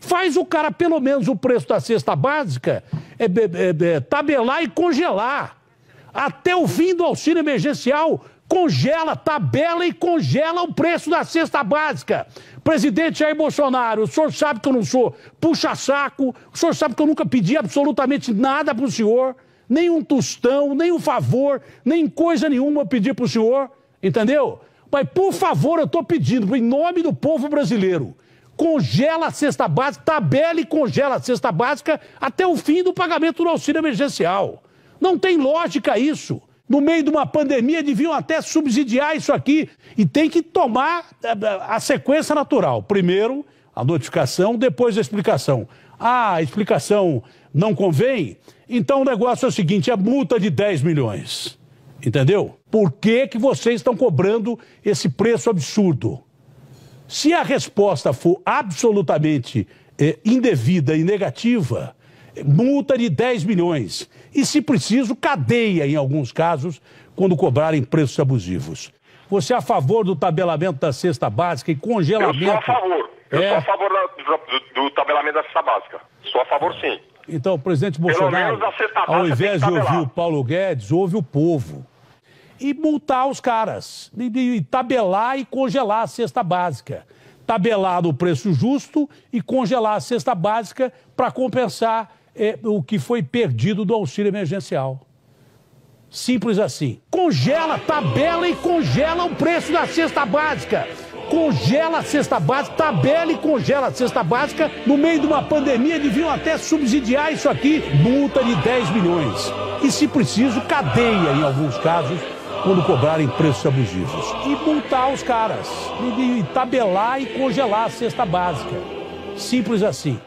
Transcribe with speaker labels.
Speaker 1: Faz o cara, pelo menos, o preço da cesta básica é, é, é, tabelar e congelar. Até o fim do auxílio emergencial, congela, tabela e congela o preço da cesta básica. Presidente Jair Bolsonaro, o senhor sabe que eu não sou puxa-saco, o senhor sabe que eu nunca pedi absolutamente nada para o senhor, nem um tostão, nem um favor, nem coisa nenhuma eu pedi para o senhor, entendeu? Mas, por favor, eu estou pedindo, em nome do povo brasileiro, congela a cesta básica, tabela e congela a cesta básica até o fim do pagamento do auxílio emergencial. Não tem lógica isso. No meio de uma pandemia, deviam até subsidiar isso aqui. E tem que tomar eh, eh, a sequência natural. Primeiro, a notificação, depois a explicação. Ah, a explicação não convém? Então o negócio é o seguinte: é multa de 10 milhões. Entendeu? Por que, que vocês estão cobrando esse preço absurdo? Se a resposta for absolutamente é, indevida e negativa, multa de 10 milhões. E, se preciso, cadeia em alguns casos, quando cobrarem preços abusivos. Você é a favor do tabelamento da cesta básica e congelamento? Eu
Speaker 2: sou a favor. Eu é... sou a favor do, do, tabelamento da cesta básica. Sou a favor, sim.
Speaker 1: Então, o presidente Bolsonaro, ao invés de ouvir o Paulo Guedes, ouve o povo. E multar os caras. E, e tabelar e congelar a cesta básica. Tabelar no preço justo e congelar a cesta básica para compensar é, o que foi perdido do auxílio emergencial. Simples assim. Congela, tabela e congela o preço da cesta básica. Congela a cesta básica, tabela e congela a cesta básica. No meio de uma pandemia, deviam até subsidiar isso aqui. Multa de 10 milhões. E, se preciso, cadeia em alguns casos, quando cobrarem preços abusivos. E multar os caras. E, tabelar e congelar a cesta básica. Simples assim.